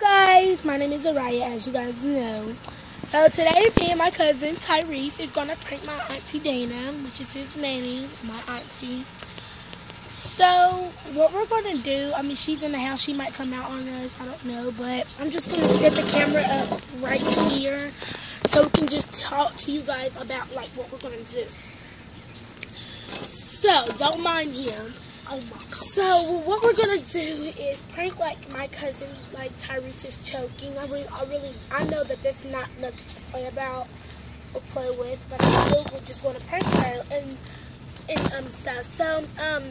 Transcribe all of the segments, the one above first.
Guys, my name is Araya, as you guys know. So today, me and my cousin Tyrese is gonna prank my auntie Dana, which is his nanny, my auntie. So what we're gonna do, I mean, she's in the house. She might come out on us. I don't know, but I'm just gonna set the camera up right here so we can just talk to you guys about like what we're gonna do. So don't mind him. So what we're gonna do is prank like my cousin, like Tyrese is choking. I really, I really, I know that that's not nothing to play about or play with, but I still would just want to prank her and and um stuff. So um,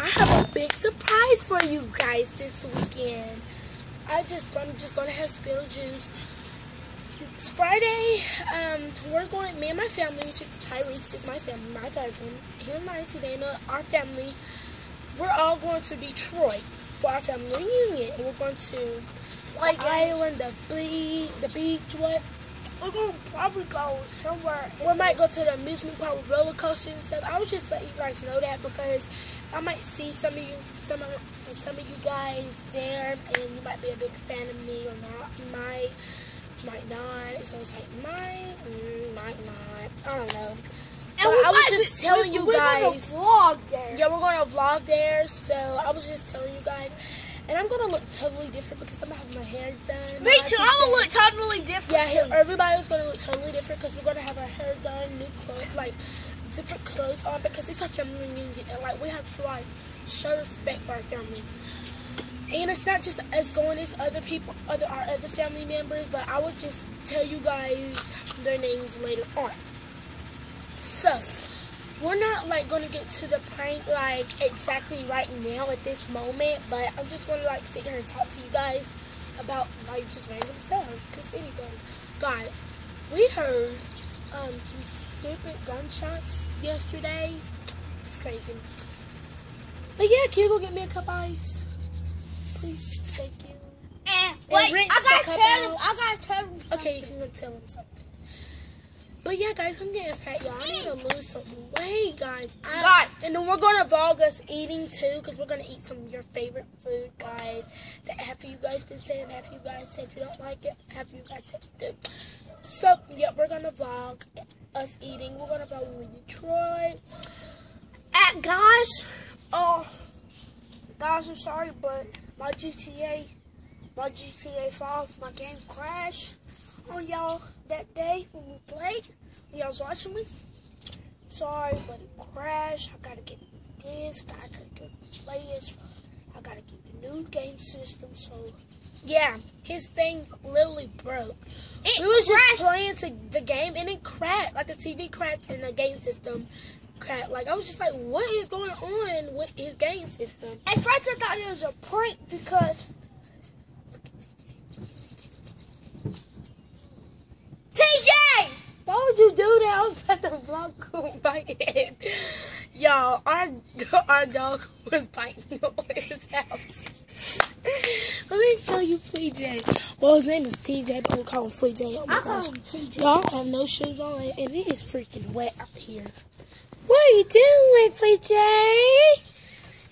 I have a big surprise for you guys this weekend. I just, I'm just gonna have spilled juice. It's Friday. Um, we're going. Me and my family, Tyrese is my family, my cousin, him and my auntie Dana, our family we're all going to Detroit for our family reunion. And we're going to like island, the beach, the beach. What? We're gonna probably go somewhere. We might go to the amusement park with roller coasters and stuff. I would just let you guys know that because I might see some of you, some of some of you guys there, and you might be a big fan of me or not. You might, might not. So it's like might, mm, might not. I don't know. I was just be- telling we- you we're guys. gonna vlog there. Yeah, we're going to vlog there, so I was just telling you guys. And I'm going to look totally different because I'm going to have my hair done. Me too. I'm gonna look totally different Yeah, everybody's going to look totally different because we're going to have our hair done, new clothes, like different clothes on because it's our family reunion. And like we have to like show respect for our family. And it's not just us going, it's other people, other our other family members. But I would just tell you guys their names later on. We're not like gonna get to the prank like exactly right now at this moment, but I'm just gonna like sit here and talk to you guys about like just random stuff, Cause anything. Guys, we heard um some stupid gunshots yesterday. It's crazy. But yeah, can you go get me a cup of ice? Please, thank you. And wait, I gotta tell him. I gotta tell him. Okay, you can go tell him something. But yeah, guys, I'm getting fat, y'all. I need to lose some weight, guys. I, Guys. and then we're gonna vlog us eating too, because we're gonna eat some of your favorite food, guys. That half of you guys been saying, half of you guys said you don't like it, half of you guys said you do. So yeah, we're gonna vlog us eating. We're gonna vlog in Detroit. Uh, guys, oh, guys, I'm sorry, but my GTA, my GTA 5, my game crashed on y'all that day when we played. When y'all was watching me. Sorry, but it crashed. I gotta get this. I gotta get play this. I gotta get the new game system. So Yeah, his thing literally broke. it We was just playing to the game and it cracked. Like the TV cracked and the game system cracked. Like I was just like, what is going on with his game system? At first, I thought it was a prank because TJ. Why would you do that? I was about to vlog my head. Y'all, our our dog was biting on his house. Let me show you TJ. Well, his name is TJ, but we'll call him TJ. Oh my I gosh. Y'all have no shoes on, and it is freaking wet out here. What are you doing, TJ?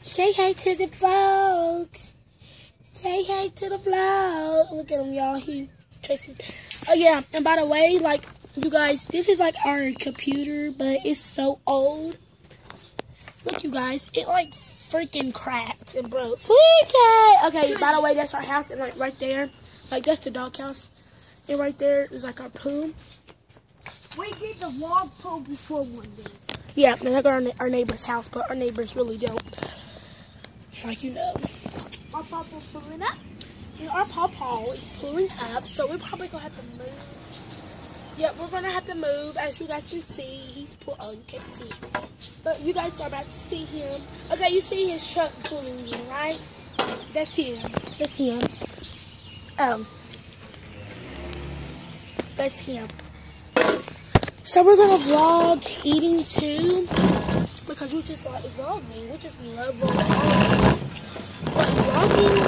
Say hi to the vlogs. Say hi to the vlog. Look at him, y'all. He Tracy. Oh yeah, and by the way, like you guys, this is like our computer, but it's so old. Look, you guys, it like freaking cracked and broke. TJ. Okay, by the way, that's our house, and like right there, like that's the dog house, and right there is like our pool. We get the vlog pool before one day. Yeah, and like our, our neighbor's house, but our neighbors really don't. Like you know. My papa's pulling up. And our pawpaw is pulling up, so we're probably gonna have to move. Yep, we're gonna have to move. As you guys can see, he's pull. Oh, you can't see, but you guys are about to see him. Okay, you see his truck pulling in, right? That's him. That's him. Um, that's him. So we're gonna vlog eating too, because we just like vlogging. We just love vlogging. But vlogging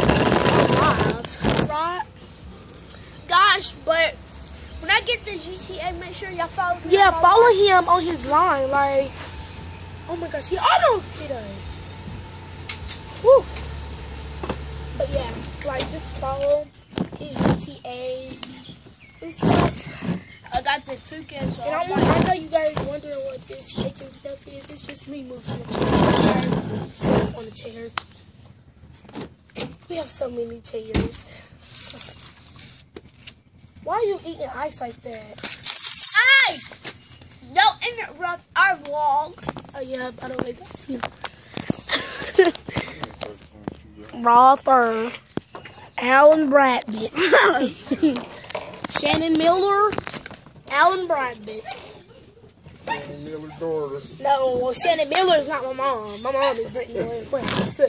live, right? Gosh, but when I get the GTA, make sure y'all follow me. Yeah, follow him on his line. Like, oh my gosh, he almost hit us. Woo. But yeah, like just follow his GTA and stuff. I got the toucan, so And I'm, I know you guys wondering what this shaking stuff is. It's just me moving the chair. Sitting on the chair. We have so many chairs. Why are you eating ice like that? Hey! Don't interrupt our vlog. Oh yeah, by the way, that's you. Rother. Alan Bradbit. Shannon Miller. Alan Bradbit. Sandy Miller's daughter. No, well, Shannon Miller is not my mom. My mom is Brittany Lynn Quinn. No.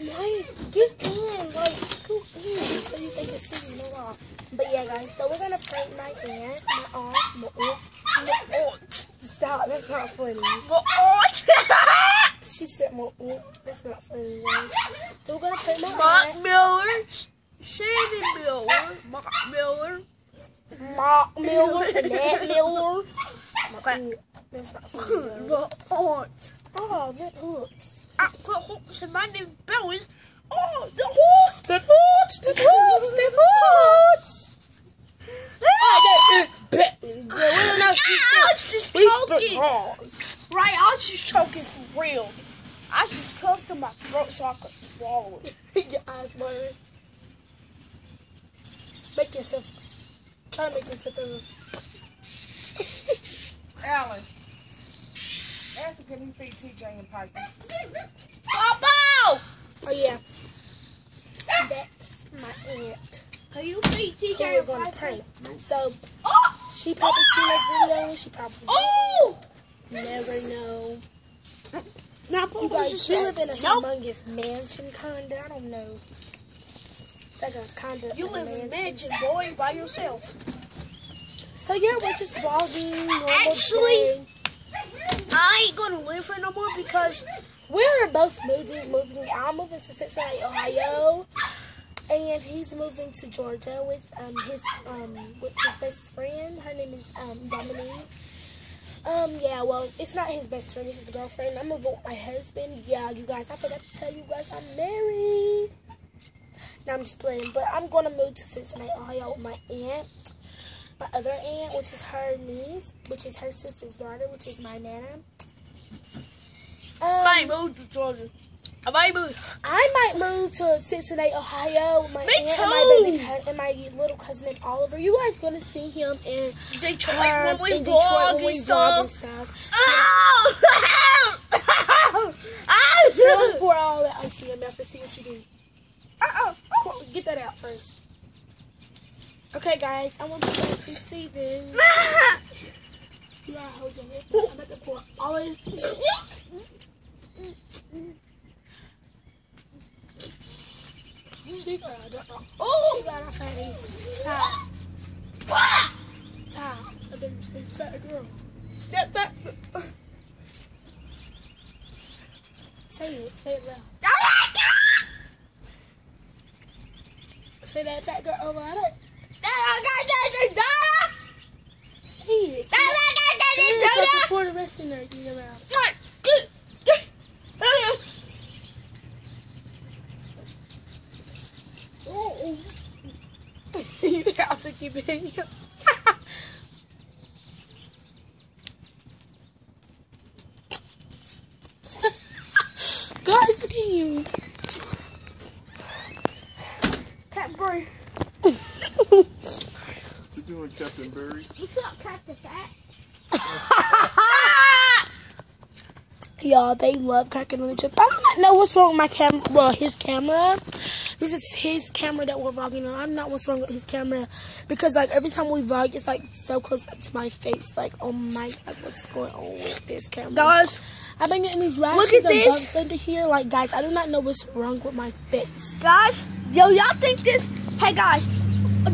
Why get in? Like, scoot in so you can just see me off. But yeah, guys, so we're gonna prank my aunt, my aunt, my aunt, my aunt. Stop, that's not funny. But what? She said my aunt. That's not funny. Guys. So we're gonna prank my Mark aunt, Miller, Shannon Miller, Mark Miller. Mark Miller, Matt Miller. My aunt. That's not funny. But aunt. Oh, that hooks. Ah, I put hooks in my name bellies. Oh, the hooks. the hooks. the hooks. the is. Girl, we don't know. I was just choking. Right, I was just choking for real. I just close to my throat so I could swallow it. Your eyes watering. Make yourself. Try to make yourself. Alan, ask him can he feed TJ and Piper. Papa! Oh yeah. That's my aunt. Can you feed Who TJ we're gonna Piper? prank. So Oh! she probably seen that video. She probably Oh! never know. Now, You guys, she live in a Nope. humongous mansion, kinda. I don't know. It's like a kinda. You a live in a mansion, boy, by yourself. So yeah, we're just vlogging. normal Actually- day. I ain't gonna live here no more because We're both moving. Moving. I'm moving to Cincinnati, Ohio, and he's moving to Georgia with um his um with his best friend. Her name is um Dominique. Um yeah, well it's not his best friend. This is the girlfriend. I'm moving with my husband. Yeah, you guys. I forgot to tell you guys I'm married. Now I'm just playing, but I'm gonna move to Cincinnati, Ohio with my aunt. My other aunt, which is her niece, which is her sister's daughter, which is my nana. Um, I might move to Georgia. I might move. I might move to Cincinnati, Ohio. with My Me aunt and my baby too. and my little cousin named Oliver. You guys gonna see him in Detroit her when we in Detroit vlog and vlog and stuff. stuff. Oh! So pour all that ice in your mouth and see what you do. Uh-uh. Get that out first. Okay, guys, I want you guys to see this. You gotta hold your head. I'm about to pour all of She got a, oh, she got a fatty. Top. Top. A big, big fat girl. That- that- Say it. Say it loud. Oh Say that fat girl over there. Say it. Seriously, so pour the rest in there. in your mouth. you have oh. to keep it in your Guys, look at you. Cat boy. You doing Captain Barry? Y'all, they love cracking on each other. I don't know what's wrong with my camera. Well, his camera. This is his camera that we're vlogging on. I don't know what's wrong with his camera because, like, every time we vlog, it's like so close to my face. Like, oh my god, what's going on with this camera? Guys, I've been getting these rashes Look at this. under here. Like, guys, I do not know what's wrong with my face. guys, yo, y'all think this? Hey, guys,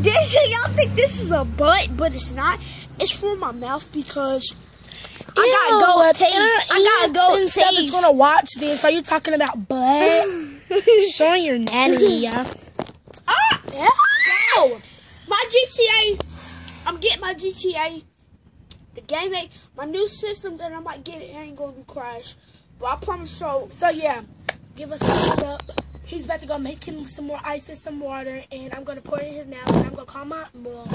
this y'all think this is a butt, but it's not. It's for my mouth because I gotta go Ew, with I gotta go and with stuff is gonna watch this. Are you talking about butt? Showing your nanny, yeah. Ah! Ow! My GTA, I'm getting my GTA. The game ain't, my new system that I might get, it ain't gonna be crash. But I promise so. So yeah, give us a thumbs up, he's about to go make him some more ice and some water, and I'm gonna pour it in his mouth, and I'm gonna call my well.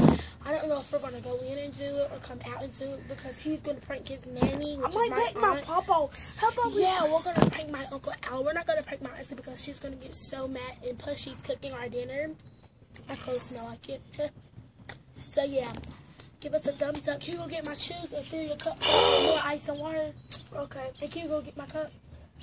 I don't know if we're gonna go in and do it or come out and do it because he's gonna prank his nanny, I'm might is my take my papa. How about we? Yeah, we're gonna prank my uncle Al. We're not gonna prank my auntie because she's gonna get so mad, and plus she's cooking our dinner. My clothes smell like it. so yeah, give us a thumbs up. Can you go get my shoes and fill your cup with more ice and water? Okay. And can you go get my cup?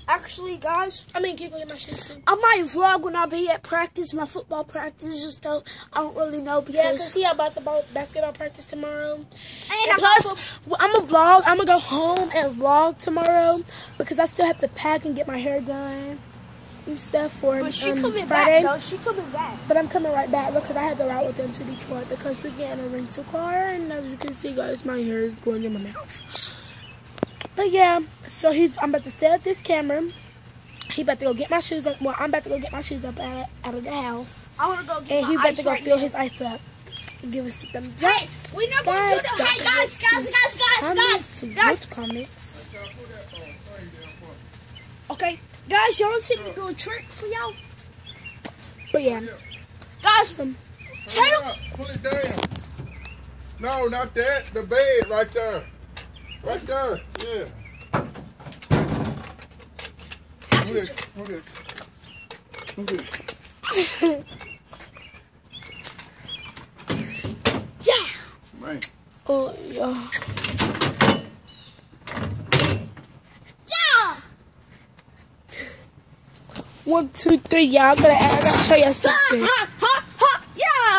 Actually, guys, I mean, can go get my? I might vlog when I be at practice, my football practice and stuff. I don't really know Yeah, because. cause he about the ball, basketball practice tomorrow. and And I plus, I'm gonna vlog. I'm gonna go home and vlog tomorrow because I still have to pack and get my hair done and stuff for But she um, coming Friday. back, though. She coming back. But I'm coming right back because I had to ride with them to Detroit because we're getting a rental car. And as you can see, guys, my hair is going in my mouth. But yeah, so he's. I'm about to set up this camera. He about to go get my shoes up. Well, I'm about to go get my shoes up out of, out of the house, I want to go get and my he about ice to go right fill now. his ice up. And give us a thumbs. Hey, we not gonna do the. Hey, don't guys, guys, guys, guys, Comments, guys, guys. vote comments. Okay, guys, y'all see me do a trick for y'all. But yeah, Guys, um, tell Pull it down. No, not that. The bed right there. Right there. Yeah. Move that. Move that. Move that. yeah. Man. oh yeah. Yeah. One, two, three, y'all. I gotta, I gotta show you something.